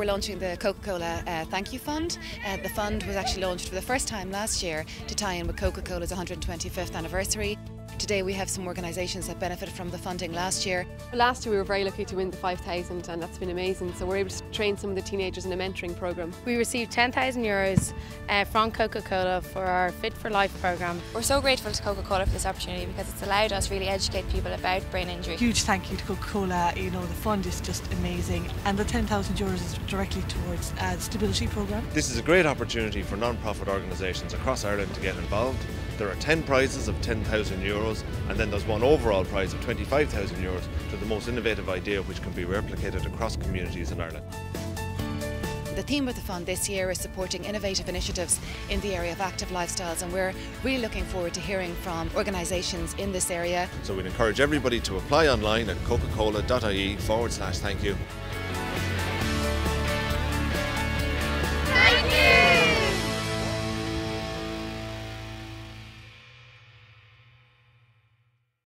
We're launching the Coca-Cola uh, Thank You Fund. Uh, the fund was actually launched for the first time last year to tie in with Coca-Cola's 125th anniversary. Today we have some organisations that benefited from the funding last year. Last year we were very lucky to win the 5,000 and that's been amazing. So we're able to train some of the teenagers in a mentoring programme. We received 10,000 euros uh, from Coca-Cola for our Fit for Life programme. We're so grateful to Coca-Cola for this opportunity because it's allowed us really educate people about brain injury. Huge thank you to Coca-Cola, you know the fund is just amazing and the 10,000 euros is directly towards uh, the stability programme. This is a great opportunity for non-profit organisations across Ireland to get involved. There are 10 prizes of 10,000 euros and then there's one overall prize of 25,000 euros to the most innovative idea which can be replicated across communities in Ireland. The theme of the fund this year is supporting innovative initiatives in the area of active lifestyles and we're really looking forward to hearing from organisations in this area. So we'd encourage everybody to apply online at coca-cola.ie forward slash thank you